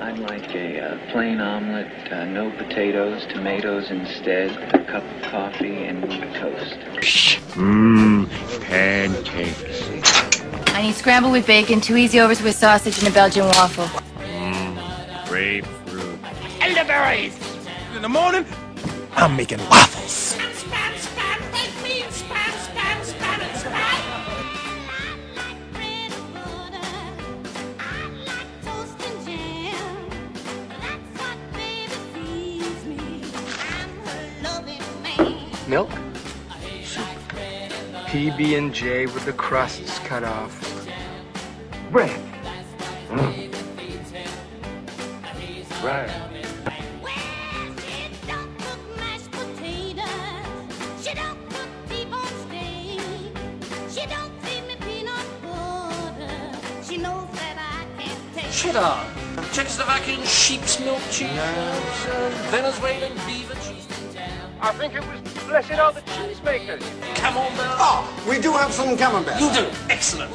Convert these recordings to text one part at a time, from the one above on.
I'd like a uh, plain omelet, uh, no potatoes, tomatoes instead, a cup of coffee, and toast. Mmm, pancakes. I need scrambled with bacon, two easy overs with sausage, and a Belgian waffle. Mmm, grapefruit. Elderberries! In the morning, I'm making waffles. Milk? soup, PB and J with the crusts cut off. Bread. Mm. Right. Cheddar, Czechoslovakian sheep's milk cheese, uh, Venezuelan beaver cheese. I think it was Blessed Are the Cheesemakers. Camembert. Ah, we do have some camembert. You do. Excellent.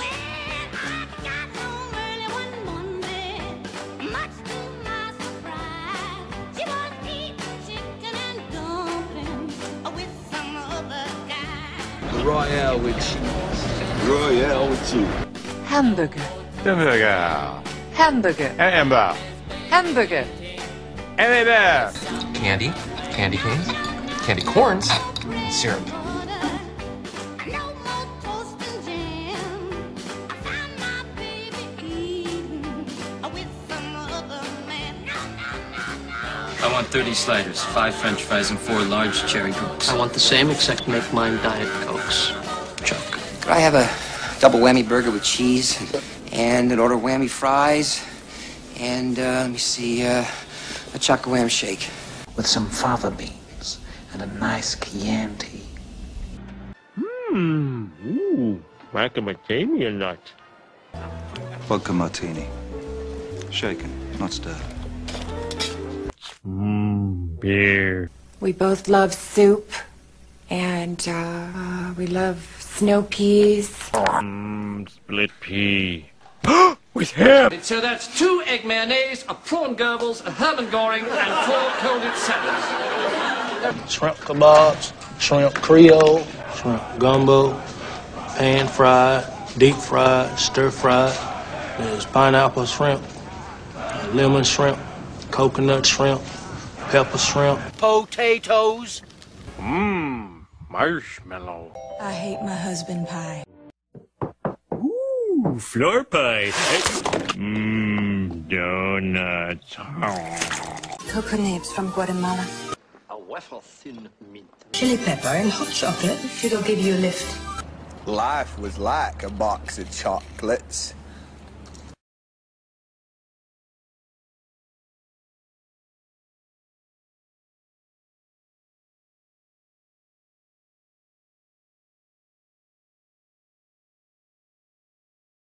Royale with cheese. Royale with cheese. Hamburger. Hamburger. Hamburger. Hamburger. Hamburger. Hamburger. Candy, candy canes, candy corns, and syrup. I want 30 sliders, five french fries, and four large cherry cokes. I want the same, except make mine Diet Cokes. Chuck. Could I have a double whammy burger with cheese and an order of whammy fries and, uh, let me see, uh, a chocolate wham shake? With some fava beans and a nice Chianti. Mmm, ooh, macadamia nut. Vodka martini. Shaken, not stirred. Mmm, beer. We both love soup, and uh, we love snow peas. Mmm, split pea. With him! So that's two egg mayonnaise, a prawn Goebbels, a Hermann Goring, and four Colditz salads. Shrimp kebabs, shrimp creole, shrimp gumbo, pan fried, deep fried, stir fried. There's pineapple shrimp, lemon shrimp, coconut shrimp, pepper shrimp. Potatoes. Mmm, marshmallow. I hate my husband pie. Ooh, floor pie. Mmm, donuts. Cocoa nibs from Guatemala. Thin mint. Chili pepper and hot chocolate. It'll give you a lift. Life was like a box of chocolates.